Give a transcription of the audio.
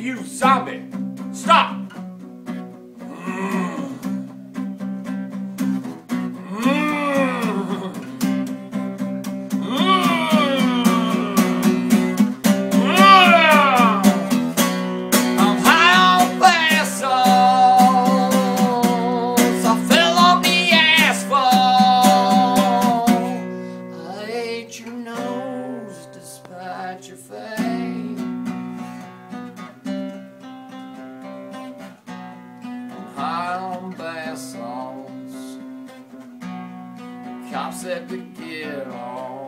You zombie! Stop! cops had to get on.